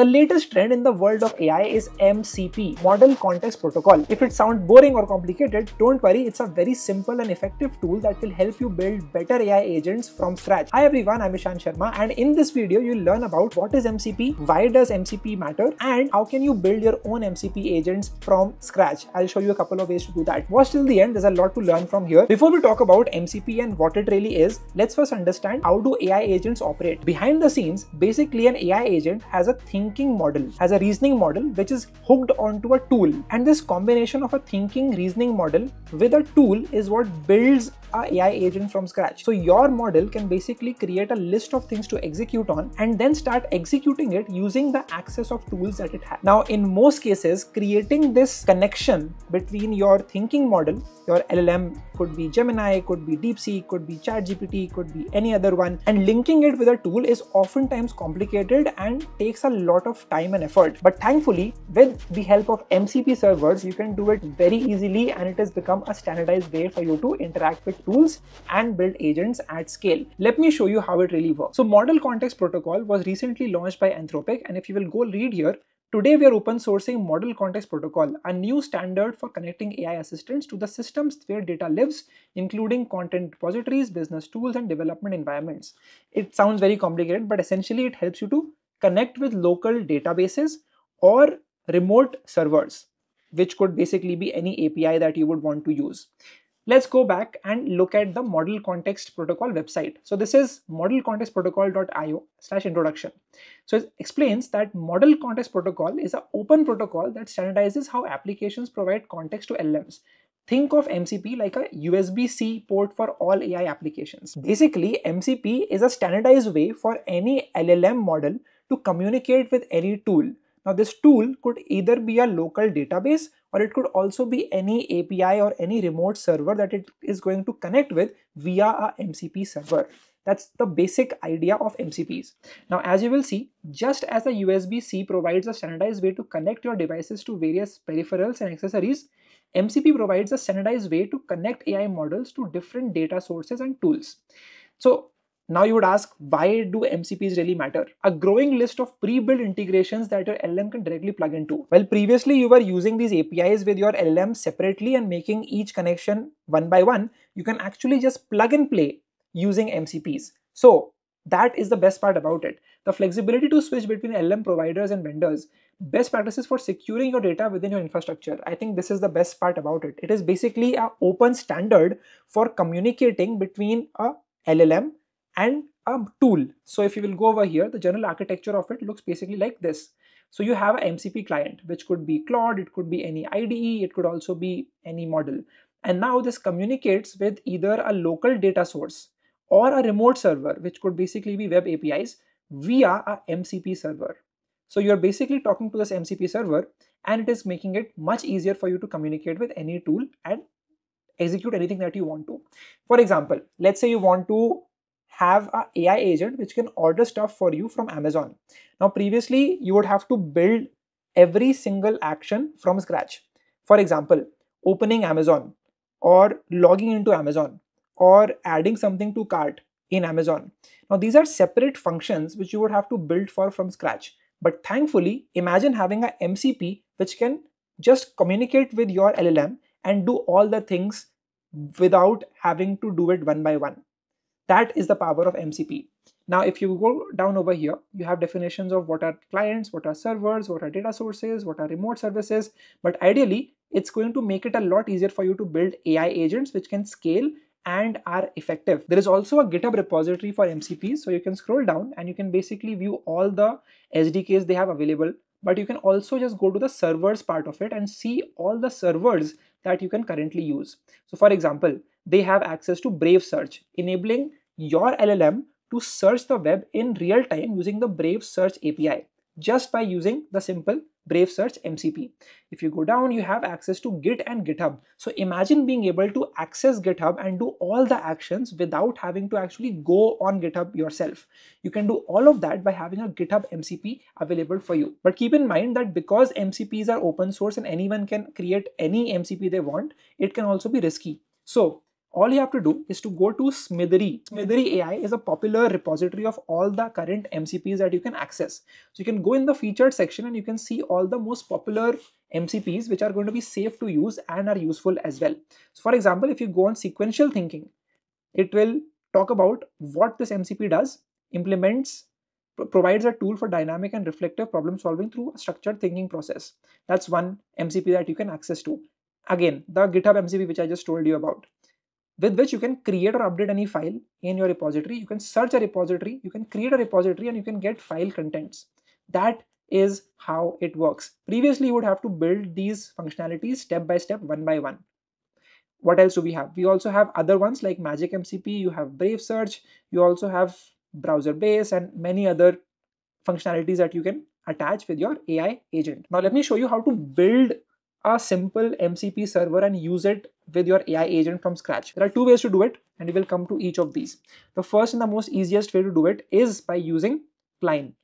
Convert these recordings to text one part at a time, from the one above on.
The latest trend in the world of AI is MCP, Model Context Protocol. If it sounds boring or complicated, don't worry, it's a very simple and effective tool that will help you build better AI agents from scratch. Hi everyone, I'm Ishan Sharma and in this video you'll learn about what is MCP, why does MCP matter and how can you build your own MCP agents from scratch. I'll show you a couple of ways to do that. Watch till the end, there's a lot to learn from here. Before we talk about MCP and what it really is, let's first understand how do AI agents operate. Behind the scenes, basically an AI agent has a thing thinking model as a reasoning model which is hooked onto a tool. And this combination of a thinking reasoning model with a tool is what builds a AI agent from scratch. So your model can basically create a list of things to execute on and then start executing it using the access of tools that it has. Now in most cases creating this connection between your thinking model, your LLM could be Gemini, could be DeepSeek, could be ChatGPT, could be any other one and linking it with a tool is oftentimes complicated and takes a lot of time and effort. But thankfully with the help of MCP servers you can do it very easily and it has become a standardized way for you to interact with tools and build agents at scale. Let me show you how it really works. So Model Context Protocol was recently launched by Anthropic and if you will go read here, Today we are open sourcing Model Context Protocol, a new standard for connecting AI assistants to the systems where data lives, including content repositories, business tools, and development environments. It sounds very complicated, but essentially it helps you to connect with local databases or remote servers, which could basically be any API that you would want to use. Let's go back and look at the Model Context Protocol website. So this is modelcontextprotocol.io slash introduction. So it explains that Model Context Protocol is an open protocol that standardizes how applications provide context to LLMs. Think of MCP like a USB-C port for all AI applications. Basically, MCP is a standardized way for any LLM model to communicate with any tool. Now this tool could either be a local database or it could also be any API or any remote server that it is going to connect with via a MCP server. That's the basic idea of MCPs. Now, as you will see, just as a USB-C provides a standardized way to connect your devices to various peripherals and accessories, MCP provides a standardized way to connect AI models to different data sources and tools. So now you would ask, why do MCPs really matter? A growing list of pre-built integrations that your LLM can directly plug into. Well, previously you were using these APIs with your LLM separately and making each connection one by one. You can actually just plug and play using MCPs. So that is the best part about it. The flexibility to switch between LLM providers and vendors. Best practices for securing your data within your infrastructure. I think this is the best part about it. It is basically an open standard for communicating between a LLM and a tool. So if you will go over here, the general architecture of it looks basically like this. So you have an MCP client, which could be Claude, it could be any IDE, it could also be any model. And now this communicates with either a local data source or a remote server, which could basically be web APIs via a MCP server. So you're basically talking to this MCP server and it is making it much easier for you to communicate with any tool and execute anything that you want to. For example, let's say you want to have a AI agent which can order stuff for you from Amazon. Now previously you would have to build every single action from scratch. For example, opening Amazon or logging into Amazon or adding something to cart in Amazon. Now these are separate functions which you would have to build for from scratch. But thankfully, imagine having a MCP which can just communicate with your LLM and do all the things without having to do it one by one. That is the power of MCP. Now, if you go down over here, you have definitions of what are clients, what are servers, what are data sources, what are remote services. But ideally, it's going to make it a lot easier for you to build AI agents which can scale and are effective. There is also a GitHub repository for MCPs. So you can scroll down and you can basically view all the SDKs they have available. But you can also just go to the servers part of it and see all the servers that you can currently use. So for example, they have access to Brave Search, enabling your LLM to search the web in real time using the Brave Search API just by using the simple Brave Search MCP. If you go down, you have access to Git and GitHub. So imagine being able to access GitHub and do all the actions without having to actually go on GitHub yourself. You can do all of that by having a GitHub MCP available for you. But keep in mind that because MCPs are open source and anyone can create any MCP they want, it can also be risky. So all you have to do is to go to Smithery. Smithery AI is a popular repository of all the current MCPs that you can access. So you can go in the featured section and you can see all the most popular MCPs which are going to be safe to use and are useful as well. So for example, if you go on sequential thinking, it will talk about what this MCP does, implements, provides a tool for dynamic and reflective problem solving through a structured thinking process. That's one MCP that you can access to. Again, the GitHub MCP which I just told you about with which you can create or update any file in your repository. You can search a repository, you can create a repository and you can get file contents. That is how it works. Previously, you would have to build these functionalities step by step, one by one. What else do we have? We also have other ones like Magic MCP, you have Brave Search, you also have Browser Base and many other functionalities that you can attach with your AI agent. Now let me show you how to build a simple MCP server and use it with your AI agent from scratch. There are two ways to do it and we will come to each of these. The first and the most easiest way to do it is by using Cline.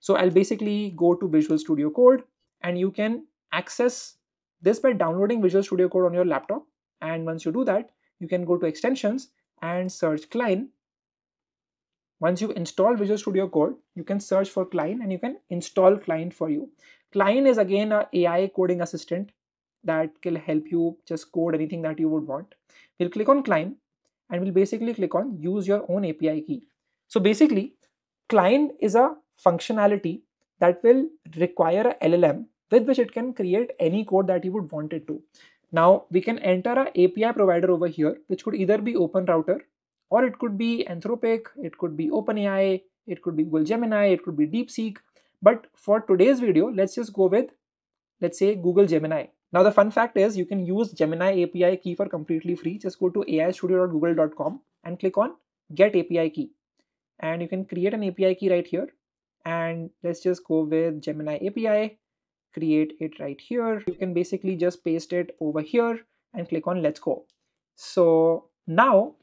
So I'll basically go to Visual Studio Code and you can access this by downloading Visual Studio Code on your laptop. And once you do that, you can go to extensions and search Cline. Once you install Visual Studio Code, you can search for Cline and you can install Cline for you. Cline is again an AI coding assistant that will help you just code anything that you would want. We'll click on Cline and we'll basically click on use your own API key. So basically, Cline is a functionality that will require a LLM with which it can create any code that you would want it to. Now we can enter a API provider over here, which could either be OpenRouter or it could be Anthropic, it could be OpenAI, it could be Google Gemini, it could be DeepSeek. But for today's video, let's just go with, let's say Google Gemini. Now the fun fact is you can use Gemini API key for completely free. Just go to aistudio.google.com and click on get API key. And you can create an API key right here. And let's just go with Gemini API, create it right here. You can basically just paste it over here and click on let's go. So now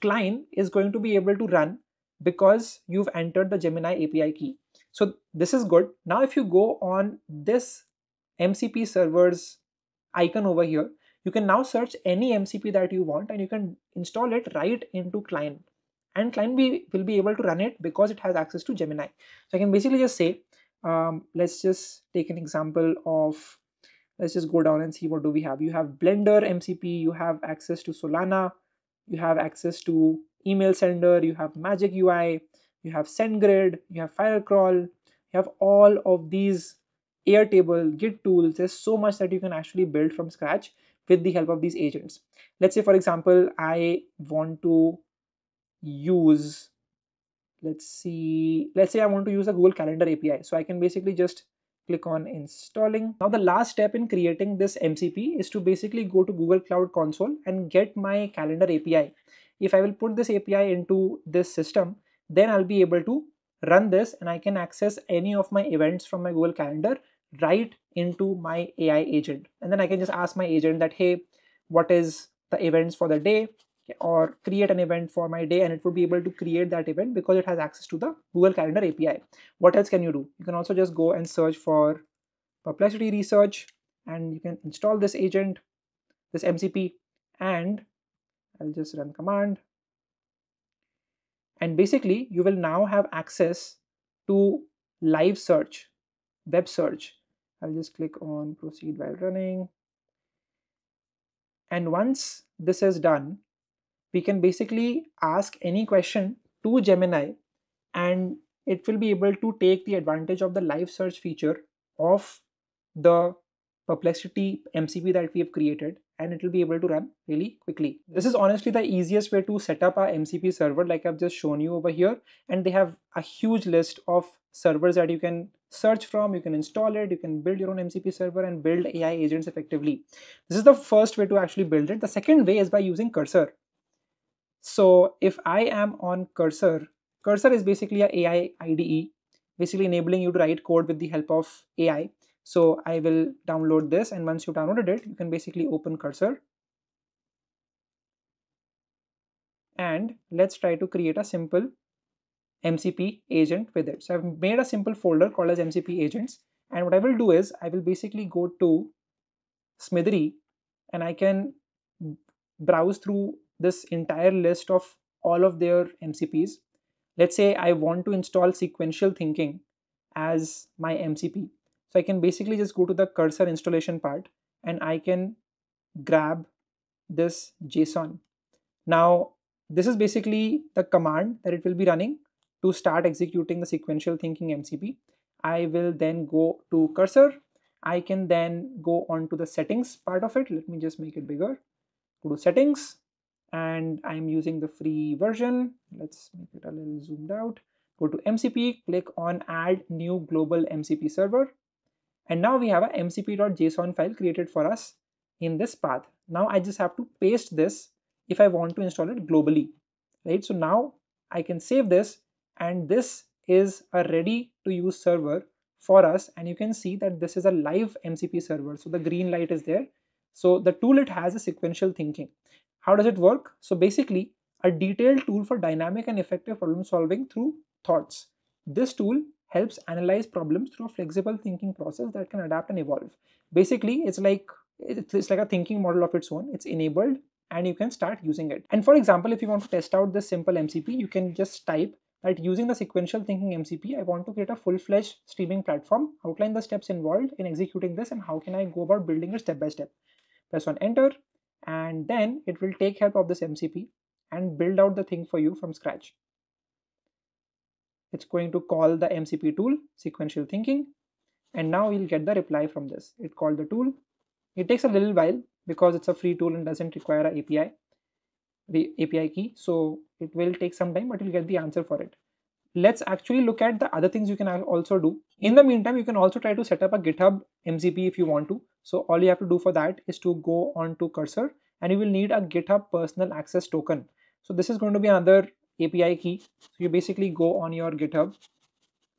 Cline is going to be able to run because you've entered the Gemini API key. So this is good. Now if you go on this MCP server's icon over here, you can now search any MCP that you want and you can install it right into Cline And Cline will be able to run it because it has access to Gemini. So I can basically just say, um, let's just take an example of, let's just go down and see what do we have. You have Blender MCP, you have access to Solana, you have access to email sender, you have Magic UI, you have SendGrid, you have Firecrawl, you have all of these Airtable, Git tools, there's so much that you can actually build from scratch with the help of these agents. Let's say, for example, I want to use, let's see, let's say I want to use a Google Calendar API. So I can basically just click on installing. Now the last step in creating this MCP is to basically go to Google Cloud Console and get my calendar API. If I will put this API into this system, then I'll be able to run this and I can access any of my events from my Google Calendar right into my AI agent. And then I can just ask my agent that, hey, what is the events for the day? or create an event for my day and it would be able to create that event because it has access to the Google Calendar API. What else can you do? You can also just go and search for Perplexity Research and you can install this agent, this MCP, and I'll just run command. And basically, you will now have access to live search, web search, I'll just click on proceed while running. And once this is done, we can basically ask any question to Gemini and it will be able to take the advantage of the live search feature of the Perplexity MCP that we have created and it will be able to run really quickly. This is honestly the easiest way to set up a MCP server like I've just shown you over here and they have a huge list of servers that you can search from, you can install it, you can build your own MCP server and build AI agents effectively. This is the first way to actually build it. The second way is by using Cursor. So if I am on Cursor, Cursor is basically a AI IDE, basically enabling you to write code with the help of AI. So I will download this and once you've downloaded it, you can basically open Cursor. And let's try to create a simple MCP agent with it. So I've made a simple folder called as MCP agents. And what I will do is I will basically go to Smithery and I can browse through this entire list of all of their MCPs. Let's say I want to install sequential thinking as my MCP. So I can basically just go to the cursor installation part and I can grab this JSON. Now, this is basically the command that it will be running to start executing the sequential thinking MCP. I will then go to cursor. I can then go on to the settings part of it. Let me just make it bigger. Go to settings and I'm using the free version. Let's make it a little zoomed out. Go to MCP, click on add new global MCP server. And now we have a mcp.json file created for us in this path. Now I just have to paste this if I want to install it globally, right? So now I can save this and this is a ready to use server for us and you can see that this is a live MCP server. So the green light is there. So the tool it has a sequential thinking. How does it work? So basically a detailed tool for dynamic and effective problem solving through thoughts. This tool helps analyze problems through a flexible thinking process that can adapt and evolve. Basically, it's like it's like a thinking model of its own. It's enabled and you can start using it. And for example, if you want to test out this simple MCP, you can just type that using the sequential thinking MCP, I want to create a full-fledged streaming platform, outline the steps involved in executing this and how can I go about building it step by step. Press on enter and then it will take help of this MCP and build out the thing for you from scratch. It's going to call the MCP tool, sequential thinking, and now you'll get the reply from this. It called the tool. It takes a little while because it's a free tool and doesn't require a API, the API key. So it will take some time, but you'll get the answer for it. Let's actually look at the other things you can also do. In the meantime, you can also try to set up a GitHub MCP if you want to. So all you have to do for that is to go on to cursor and you will need a GitHub personal access token. So this is going to be another API key. So you basically go on your GitHub,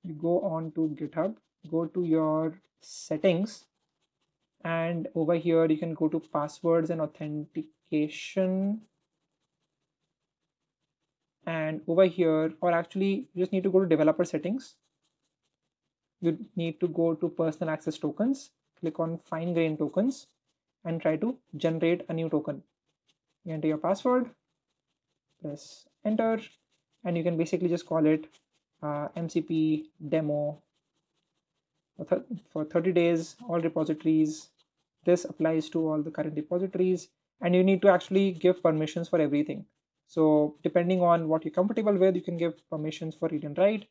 you go on to GitHub, go to your settings, and over here you can go to passwords and authentication. And over here, or actually you just need to go to developer settings. You need to go to personal access tokens, click on fine grain tokens and try to generate a new token. You enter your password, press enter and you can basically just call it uh, mcp demo for 30 days all repositories this applies to all the current repositories and you need to actually give permissions for everything so depending on what you're comfortable with you can give permissions for read and write.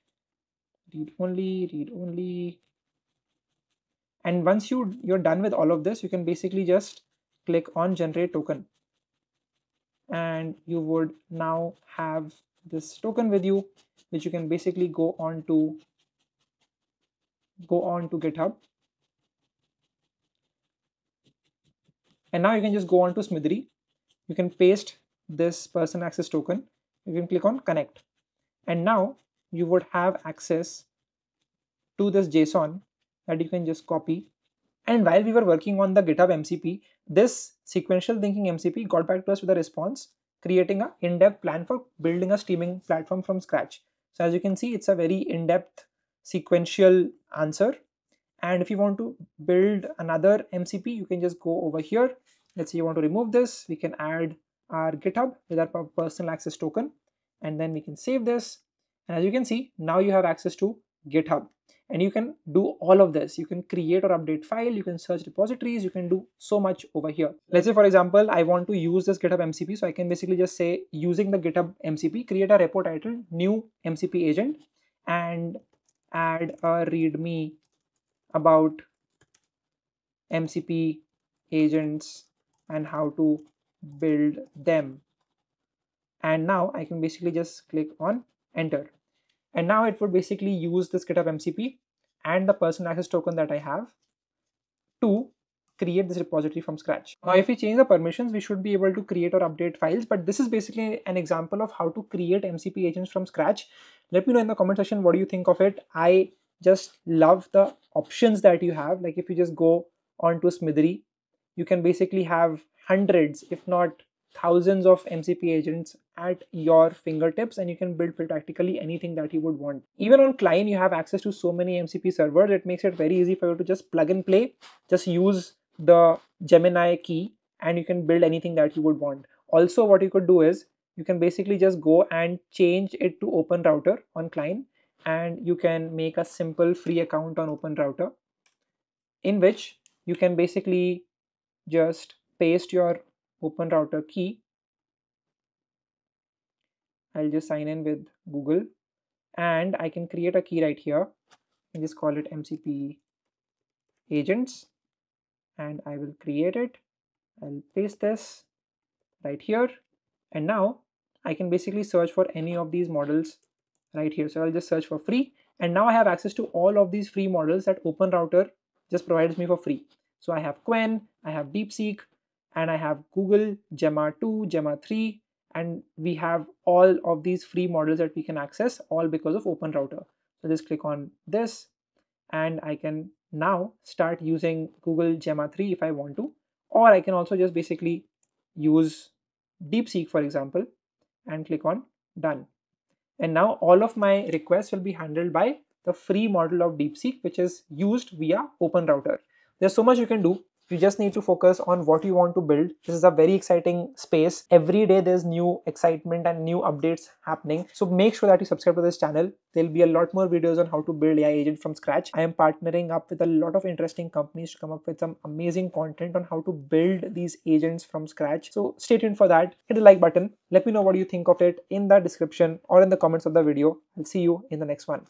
Read only read only. And once you you're done with all of this you can basically just click on generate token. And you would now have this token with you which you can basically go on to go on to github. And now you can just go on to Smithery you can paste this person access token you can click on connect and now you would have access to this json that you can just copy and while we were working on the github mcp this sequential thinking MCP got back to us with a response, creating an in-depth plan for building a streaming platform from scratch. So as you can see, it's a very in-depth sequential answer. And if you want to build another MCP, you can just go over here. Let's say you want to remove this. We can add our GitHub with our personal access token, and then we can save this. And as you can see, now you have access to GitHub. And you can do all of this. You can create or update file. You can search repositories. You can do so much over here. Let's say for example i want to use this github mcp so i can basically just say using the github mcp create a repo title new mcp agent and add a readme about mcp agents and how to build them and now i can basically just click on enter and now it would basically use this GitHub MCP and the person access token that I have to create this repository from scratch. Now, if we change the permissions, we should be able to create or update files, but this is basically an example of how to create MCP agents from scratch. Let me know in the comment section what do you think of it. I just love the options that you have. Like if you just go onto Smithery, you can basically have hundreds, if not thousands of MCP agents at your fingertips and you can build practically anything that you would want. Even on Cline, you have access to so many MCP servers. It makes it very easy for you to just plug and play, just use the Gemini key and you can build anything that you would want. Also, what you could do is you can basically just go and change it to Open Router on Cline and you can make a simple free account on Open Router in which you can basically just paste your Open Router key. I'll just sign in with Google and I can create a key right here and just call it MCP agents and I will create it. I'll paste this right here and now I can basically search for any of these models right here. So I'll just search for free and now I have access to all of these free models that Open Router just provides me for free. So I have Qwen, I have DeepSeek, and I have Google, Gemma 2, Gemma 3, and we have all of these free models that we can access all because of Open Router. So just click on this and I can now start using Google Gemma 3 if I want to, or I can also just basically use DeepSeek for example and click on done. And now all of my requests will be handled by the free model of DeepSeek, which is used via Open Router. There's so much you can do. You just need to focus on what you want to build. This is a very exciting space. Every day there's new excitement and new updates happening. So make sure that you subscribe to this channel. There'll be a lot more videos on how to build ai agent from scratch. I am partnering up with a lot of interesting companies to come up with some amazing content on how to build these agents from scratch. So stay tuned for that. Hit the like button. Let me know what you think of it in the description or in the comments of the video. I'll see you in the next one